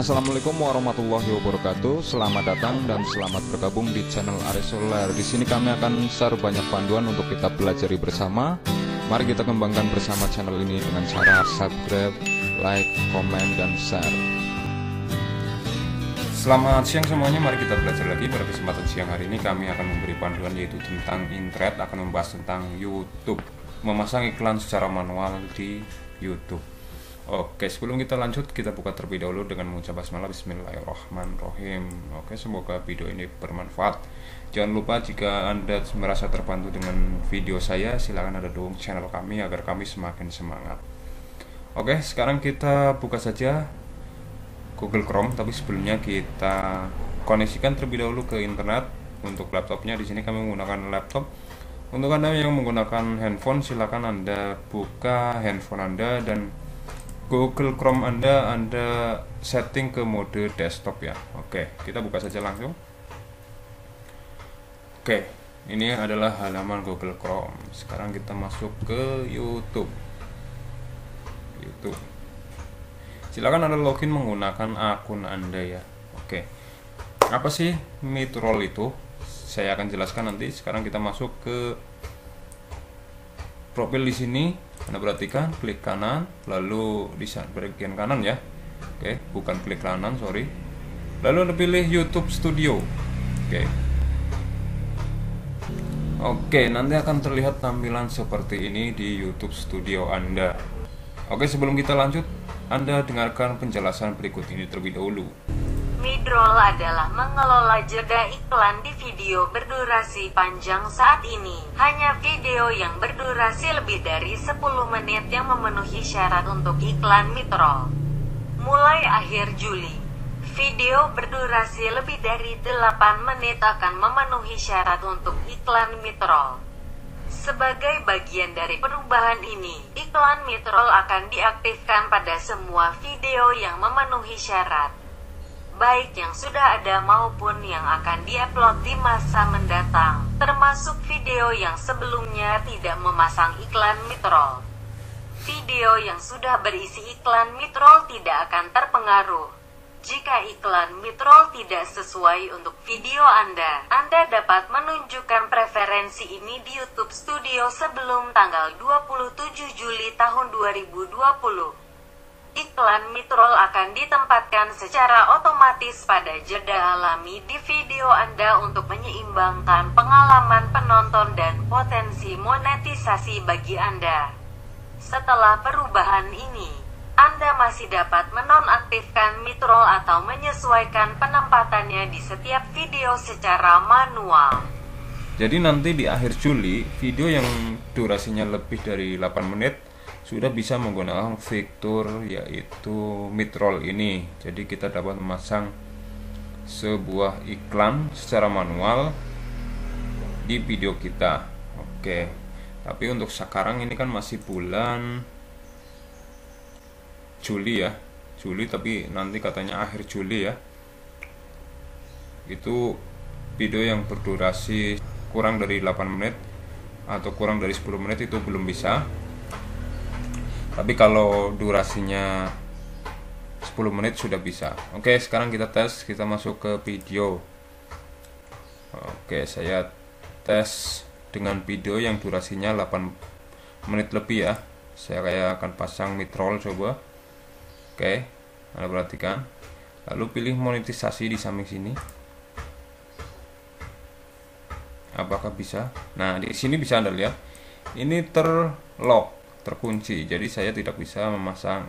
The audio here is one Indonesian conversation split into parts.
Assalamualaikum warahmatullahi wabarakatuh. Selamat datang dan selamat bergabung di channel Aris Solar. Di sini kami akan share banyak panduan untuk kita pelajari bersama. Mari kita kembangkan bersama channel ini dengan cara subscribe, like, komen, dan share. Selamat siang semuanya, mari kita belajar lagi Pada kesempatan siang hari ini kami akan memberi panduan yaitu tentang internet Akan membahas tentang YouTube Memasang iklan secara manual di YouTube Oke, sebelum kita lanjut, kita buka terlebih dahulu dengan mengucap basmalah Bismillahirrahmanirrahim. Oke, semoga video ini bermanfaat. Jangan lupa jika Anda merasa terbantu dengan video saya, silahkan ada dukung channel kami agar kami semakin semangat. Oke, sekarang kita buka saja Google Chrome, tapi sebelumnya kita koneksikan terlebih dahulu ke internet. Untuk laptopnya di sini kami menggunakan laptop. Untuk Anda yang menggunakan handphone, silakan Anda buka handphone Anda dan Google Chrome Anda Anda setting ke mode desktop ya. Oke, kita buka saja langsung. Oke, ini adalah halaman Google Chrome. Sekarang kita masuk ke YouTube. YouTube. Silakan Anda login menggunakan akun Anda ya. Oke. Apa sih Mitrol itu? Saya akan jelaskan nanti. Sekarang kita masuk ke profil di sini anda perhatikan klik kanan lalu di bagian kanan ya. Oke bukan klik kanan sorry. Lalu Anda pilih YouTube Studio. Oke. Oke nanti akan terlihat tampilan seperti ini di YouTube Studio Anda. Oke sebelum kita lanjut Anda dengarkan penjelasan berikut ini terlebih dahulu Midroll adalah mengelola jeda iklan di video berdurasi panjang saat ini. Hanya video yang berdurasi lebih dari 10 menit yang memenuhi syarat untuk iklan Midroll. Mulai akhir Juli, video berdurasi lebih dari 8 menit akan memenuhi syarat untuk iklan Midroll. Sebagai bagian dari perubahan ini, iklan Midroll akan diaktifkan pada semua video yang memenuhi syarat baik yang sudah ada maupun yang akan diupload di masa mendatang, termasuk video yang sebelumnya tidak memasang iklan mitrol. Video yang sudah berisi iklan mitrol tidak akan terpengaruh. Jika iklan mitrol tidak sesuai untuk video Anda, Anda dapat menunjukkan preferensi ini di YouTube Studio sebelum tanggal 27 Juli tahun 2020. Iklan mitrol akan ditempatkan secara otomatis pada jeda alami di video Anda untuk menyeimbangkan pengalaman penonton dan potensi monetisasi bagi Anda. Setelah perubahan ini, Anda masih dapat menonaktifkan mitrol atau menyesuaikan penempatannya di setiap video secara manual. Jadi nanti di akhir Juli, video yang durasinya lebih dari 8 menit sudah bisa menggunakan fitur yaitu midroll ini. Jadi kita dapat memasang sebuah iklan secara manual di video kita. Oke tapi untuk sekarang ini kan masih bulan Juli ya. Juli tapi nanti katanya akhir Juli ya. Itu video yang berdurasi kurang dari 8 menit atau kurang dari 10 menit itu belum bisa tapi kalau durasinya 10 menit sudah bisa. Oke sekarang kita tes kita masuk ke video. Oke saya tes dengan video yang durasinya 8 menit lebih ya. Saya kayak akan pasang midroll coba. Oke anda perhatikan. Lalu pilih monetisasi di samping sini. Apakah bisa? Nah di sini bisa anda lihat. Ini terlock terkunci jadi saya tidak bisa memasang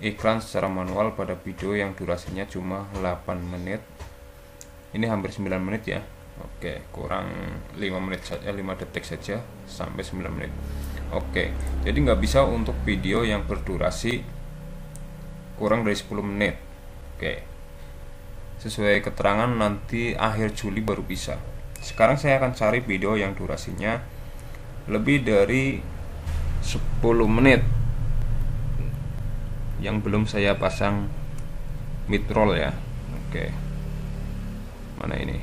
iklan secara manual pada video yang durasinya cuma 8 menit. Ini hampir 9 menit ya. Oke kurang 5 menit saja 5 detik saja sampai 9 menit. Oke jadi nggak bisa untuk video yang berdurasi kurang dari 10 menit. Oke sesuai keterangan nanti akhir Juli baru bisa. Sekarang saya akan cari video yang durasinya lebih dari 10 menit yang belum saya pasang mid roll ya oke mana ini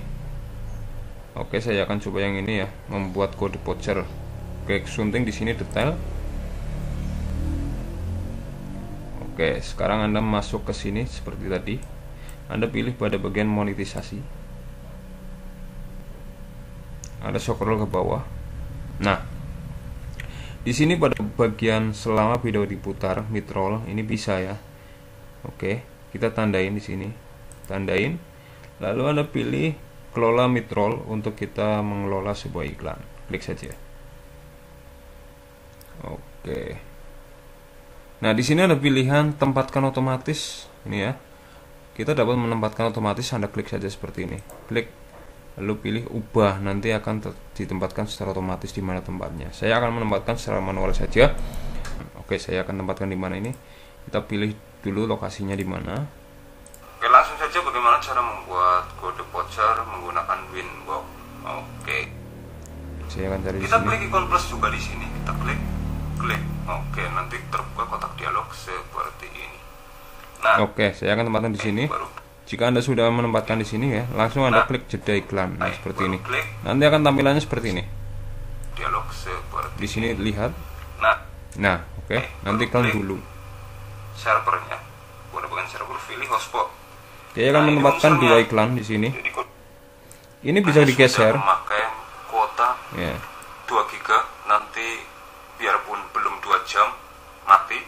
oke saya akan coba yang ini ya membuat kode voucher oke sunting di sini detail oke sekarang Anda masuk ke sini seperti tadi. Anda pilih pada bagian monetisasi. Anda scroll ke bawah. Nah, di sini pada bagian selama video diputar midroll ini bisa ya. Oke, kita tandain di sini. Tandain. Lalu Anda pilih kelola midroll untuk kita mengelola sebuah iklan. Klik saja. Oke. Nah, di sini ada pilihan tempatkan otomatis. Ini ya. Kita dapat menempatkan otomatis, Anda klik saja seperti ini. Klik lalu pilih ubah, nanti akan ditempatkan secara otomatis di mana tempatnya. Saya akan menempatkan secara manual saja. Oke, saya akan tempatkan di mana ini. Kita pilih dulu lokasinya di mana. Oke, langsung saja bagaimana cara membuat kode voucher menggunakan Winbox. Oke. Saya akan cari Kita di sini. klik ikon plus juga di sini. Kita klik klik oke nanti terbuka kotak dialog seperti ini nah oke saya akan tempatkan di sini baru. Jika anda sudah menempatkan di sini ya langsung anda nah, klik jeda iklan nah, seperti ini. nanti akan tampilannya seperti ini. Dialog seperti di sini lihat. Nah. Nah oke. Okay. nanti klik dulu. servernya. Bukan server pilih hotspot. Saya akan nah, menempatkan dua iklan di sini. Ini bisa digeser. memakai kuota ya. 2 giga. Nanti biarpun belum dua jam mati.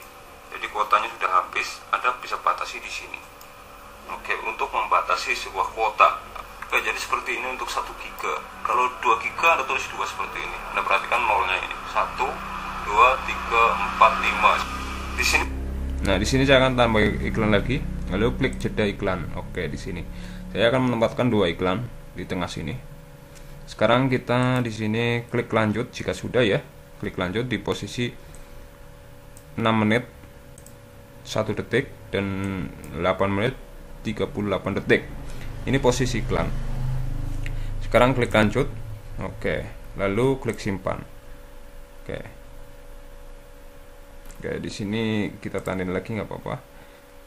Jadi kuotanya sudah habis. Anda bisa batasi di sini oke untuk membatasi sebuah kuota. Oke jadi seperti ini untuk satu giga. Kalau dua giga anda tulis dua seperti ini. Anda perhatikan nolnya ini. Satu dua tiga empat lima. Di sini nah di sini saya akan tambah iklan lagi. Lalu klik jeda iklan. Oke di sini. Saya akan menempatkan dua iklan di tengah sini. Sekarang kita di sini klik lanjut jika sudah ya. Klik lanjut di posisi 6 menit 1 detik dan 8 menit 38 detik. Ini posisi iklan. Sekarang klik lanjut. Oke lalu klik simpan. Oke. Oke di sini kita tandin lagi nggak apa-apa.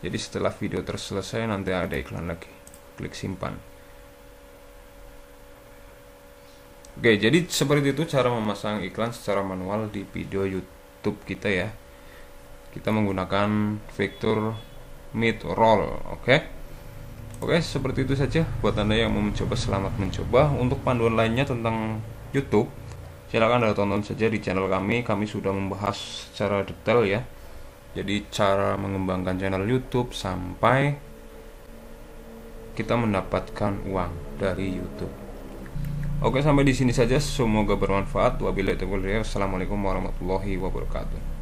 Jadi setelah video terselesai nanti ada iklan lagi. Klik simpan. Oke, jadi seperti itu cara memasang iklan secara manual di video YouTube kita ya. Kita menggunakan vektor mid roll, oke? Oke, seperti itu saja buat Anda yang mau mencoba selamat mencoba. Untuk panduan lainnya tentang YouTube, silakan Anda tonton saja di channel kami. Kami sudah membahas secara detail ya. Jadi cara mengembangkan channel YouTube sampai kita mendapatkan uang dari YouTube. Oke sampai di sini saja semoga bermanfaat wabillahi taufiq assalamualaikum warahmatullahi wabarakatuh